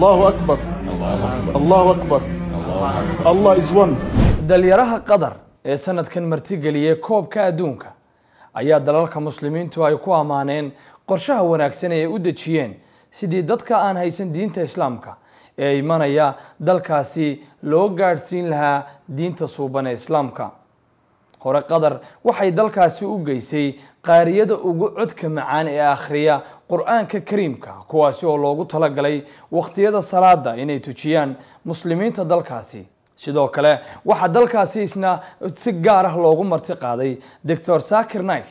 allahu akbar. Allahu akbar. Allah is one. Dalyaraha qatar ee sanadkan martigeliyay koobka adduunka ayaa dalalka muslimiintu ay ku ammaaneen qorshaha wanaagsan ee ay u dejiyeen sidii dadka aan haysan diinta islaamka ee imanaya dalkaasi loo gaadhsiin lahaa diinta suuban ee islaamka hore qatar waxay dalkaasi u geysay qaariyada ugu codka macaan ee akhriya qur'aanka kariimka kuwaasi oo loogu talagalay wakhtiyada salaada inay tujiyaan muslimiinta dalkaasi. Sidoo kale waxaa dalkaasi isna si gaar ah loogu marti qaaday doctor sakir naik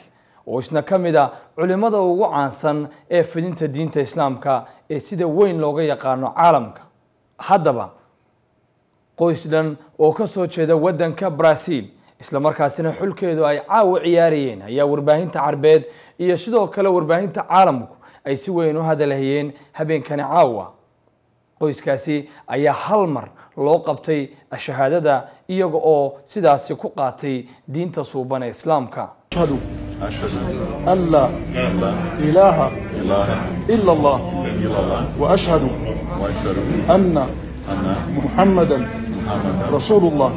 oo isna ka mid a culimmada ugu caansan ee fidinta diinta islaamka ee sida weyn looga yaqaano caalamka. Haddaba qoys dhan oo ka soo jeeda waddanka brazil isla markaasina xulkeedu ay caawa ciyaarayeen ayaa warbaahinta carbeed iyo sidoo kale warbaahinta caalamku ay si weyn u hadalhayeen habeenkani caawa qoyskaasi ayaa hal mar loo qabtay shahaadada iyaga oo sidaasi ku qaatay diinta suuban ee islaamka أشهد أن لا إله إلا الله وأشهد أن محمدا رسول الله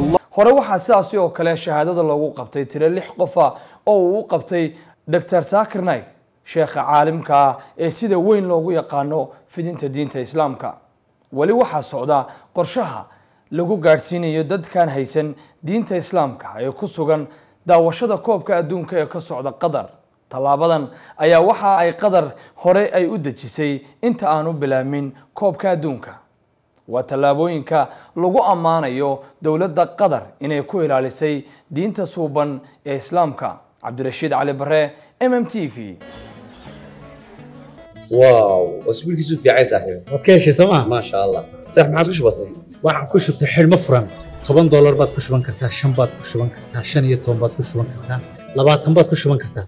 الله hore waxaa sidaasi oo kale shahaadada loogu qabtay tiro lix qofa oo uu u qabtay dr sakir naik sheekha caalimka ah ee sida weyn loogu yaqaano fidinta diinta islaamka. Weli waxaa socda qorshaha lagu gaadhsiinayo dadkaan haysan diinta islaamka ee ku sugan daawashada koobka adduunka ee ka socda qatar. Tallaabadan ayaa waxa ay qatar hore ay u dejisay inta aan u bilaamin koobka adduunka waa tallaabooyinka lagu ammaanayo dowladda qatar inay ku ilaalisay diinta suuban ee islaamka cabdirashiid cali bare m m t v واو اسبوع كيسو في عايز صاحبي waad ka heshay sooma ما شاء الله صح ما عادش بسيط waxaan ku shubtay xidhmo furan toban doolar baad ku shuban kartaa shan baad ku shuban kartaa shan iyo toban baad ku shuban kartaa labaatan baad ku shuban kartaa